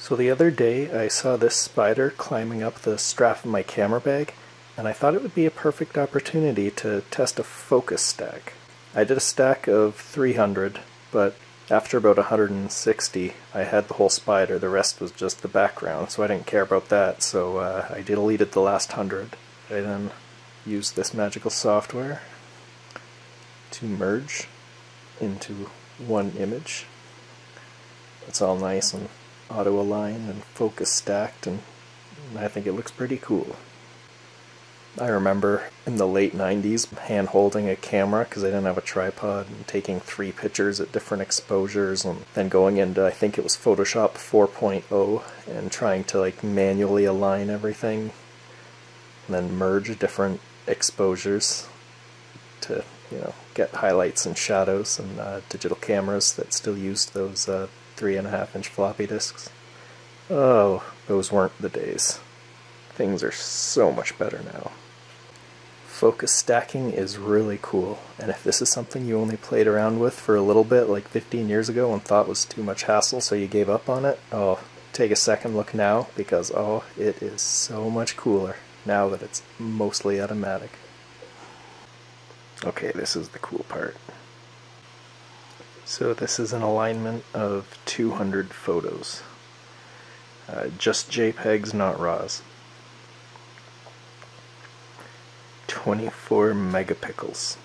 So the other day I saw this spider climbing up the strap of my camera bag and I thought it would be a perfect opportunity to test a focus stack. I did a stack of 300 but after about 160 I had the whole spider, the rest was just the background so I didn't care about that so uh, I deleted the last 100. I then used this magical software to merge into one image. It's all nice and auto align and focus stacked and I think it looks pretty cool. I remember in the late 90s hand holding a camera because I didn't have a tripod and taking three pictures at different exposures and then going into I think it was Photoshop 4.0 and trying to like manually align everything and then merge different exposures to you know get highlights and shadows and uh, digital cameras that still used those uh, three and a half inch floppy disks. Oh, those weren't the days. Things are so much better now. Focus stacking is really cool, and if this is something you only played around with for a little bit like 15 years ago and thought was too much hassle so you gave up on it, oh, take a second look now because oh, it is so much cooler now that it's mostly automatic. Okay, this is the cool part. So this is an alignment of 200 photos. Uh, just JPEGs, not RAWs. 24 megapixels.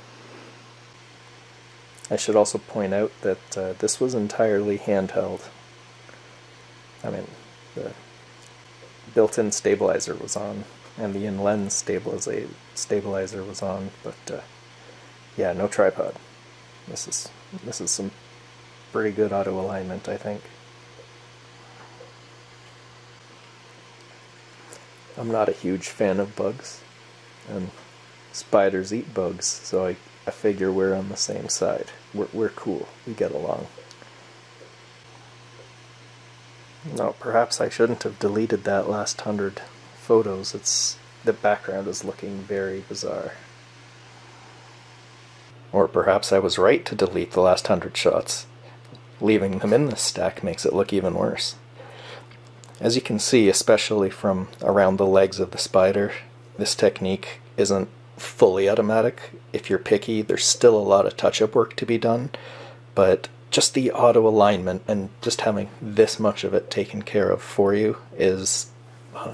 I should also point out that uh, this was entirely handheld. I mean, the built-in stabilizer was on, and the in-lens stabilizer was on, but uh, yeah, no tripod. This is this is some pretty good auto alignment, I think. I'm not a huge fan of bugs, and spiders eat bugs, so I, I figure we're on the same side. We're, we're cool. We get along. No, perhaps I shouldn't have deleted that last hundred photos. It's the background is looking very bizarre. Or perhaps I was right to delete the last hundred shots. Leaving them in the stack makes it look even worse. As you can see, especially from around the legs of the spider, this technique isn't fully automatic. If you're picky, there's still a lot of touch-up work to be done, but just the auto alignment and just having this much of it taken care of for you is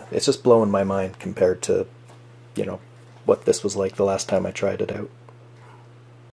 it's just blowing my mind compared to you know what this was like the last time I tried it out.